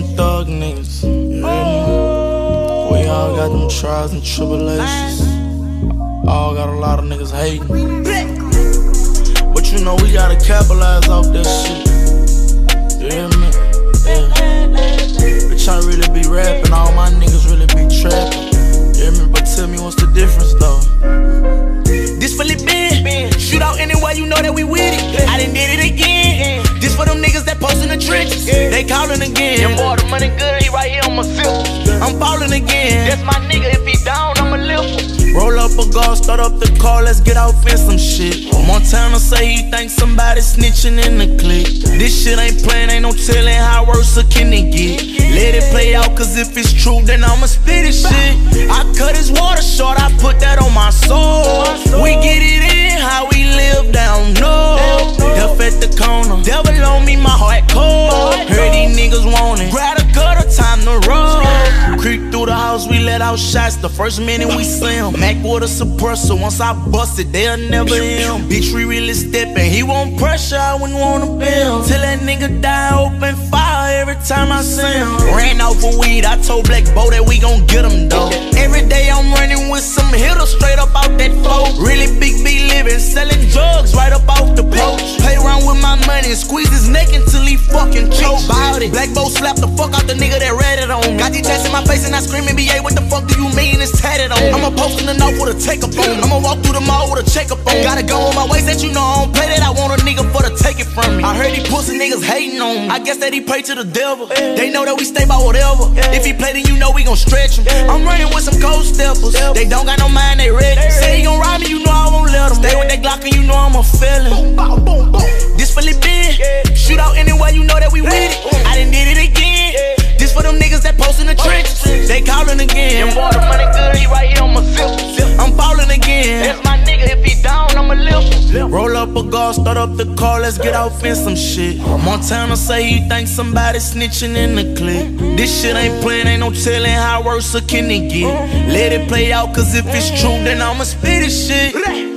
them thug niggas. We all got them trials and tribulations. All got a lot of niggas hating. But you know we gotta capitalize off this shit. You hear me? Yeah. Bitch, I really be rapping. All my niggas really be trapping. You hear me? But tell me what's the difference though? This Philip Ben. Shoot out anywhere, you know that we with it. I done did it that post in the trenches. They calling again. Young boy, the money good, he right here on my silk. I'm falling again. That's my nigga, if he down, I'ma lift him. Roll up a guard, start up the car, let's get out in some shit. Montana say he think somebody snitching in the clique. This shit ain't playing, ain't no telling how worse it can it get. Let it play out, cause if it's true, then I'ma spit it shit. I cut his water short, I put that on my soul. Shots the first minute we him. Mac with a suppressor, once I bust it, they'll never him. Bitch, we really steppin', he want pressure, I wouldn't wanna bill. Till that nigga die, open fire every time I see him. Ran out for weed, I told Black Bo that we gon' get him though. Every day I'm running with some hitters straight up out that flow. Really big B living, selling drugs right up off the porch. Play around with my money squeeze his neck until he fucking choke. It. Black Bo slapped the fuck out the nigga that it on. Got these tats in my face and I screaming, BA, what the fuck do you mean it's tatted on? I'ma post in the note with a take up on. I'ma walk through the mall with a check up on. Gotta go on my waist that you know I don't play that. I want a nigga for to take it from me. I heard these pussy niggas hating on me. I guess that he pray to the devil. They know that we stay by whatever. If he play, then you know we gon' stretch him. I'm running with some cold steppers. They don't got no mind, they ready. Say he gon' ride me, you know I won't let him. Stay with that Glock and you know I'm a felon. Roll up a guard, start up the car, let's get off in some shit. Montana say he think somebody snitching in the clique. This shit ain't playing, ain't no telling how worse it can it get. Let it play out, cause if it's true, then I'ma spit it shit.